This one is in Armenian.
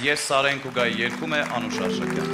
Ես Սարեն Կուգայի երգում է Անուշ Արշակյան։